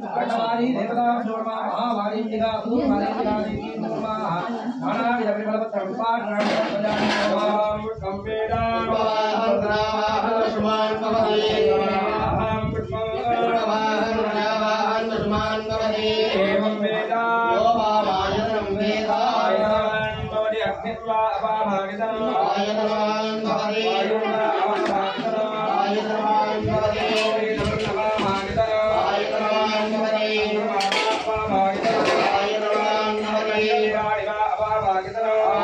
भण्डारी देवता शोरमा महावारी जगा सूर्यवारी जगा देवी शोरमा भण्डारी अभिभवत संपाद राम कल्याण स्वाम संवेदा भद्रावाह लक्ष्मण कवदे हम पुष्पवाह रुणावाह लक्ष्मण कवदे एवं वेदा यो भावाय संवेदा आयतन मोदि अग्नित्वा अपाभागितम आयतन कवदे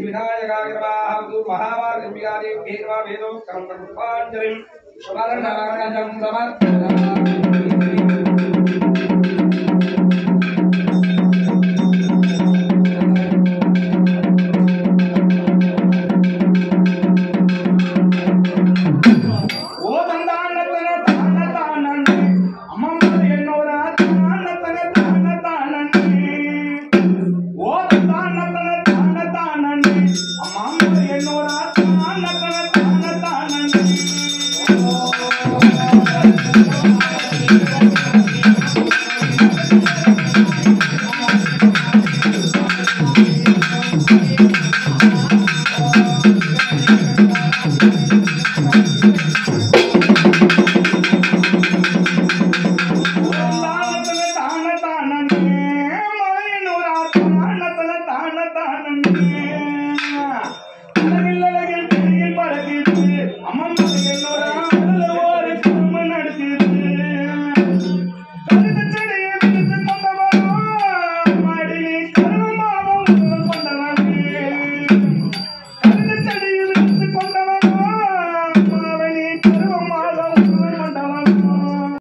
श्रीविनायकाग्रवाहवतु महामार्गम्बिकादेव्यै नमः పిల్లలకి